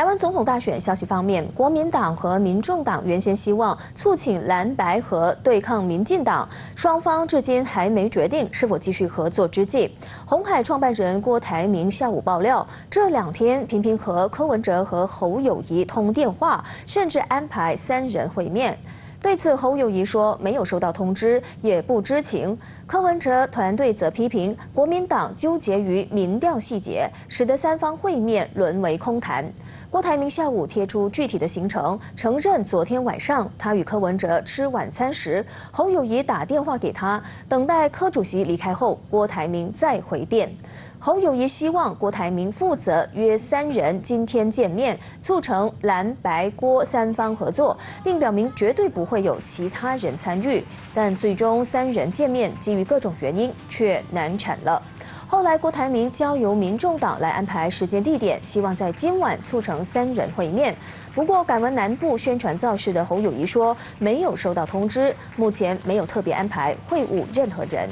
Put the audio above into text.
台湾总统大选消息方面，国民党和民众党原先希望促请蓝白和对抗民进党，双方至今还没决定是否继续合作之际，红海创办人郭台铭下午爆料，这两天频频和柯文哲和侯友谊通电话，甚至安排三人会面。对此，侯友谊说没有收到通知，也不知情。柯文哲团队则批评国民党纠结于民调细节，使得三方会面沦为空谈。郭台铭下午贴出具体的行程，承认昨天晚上他与柯文哲吃晚餐时，侯友谊打电话给他，等待柯主席离开后，郭台铭再回电。侯友谊希望郭台铭负责约三人今天见面，促成蓝白郭三方合作，并表明绝对不会有其他人参与。但最终三人见面基于各种原因却难产了。后来郭台铭交由民众党来安排时间地点，希望在今晚促成三人会面。不过，敢闻南部宣传造势的侯友谊说，没有收到通知，目前没有特别安排会晤任何人。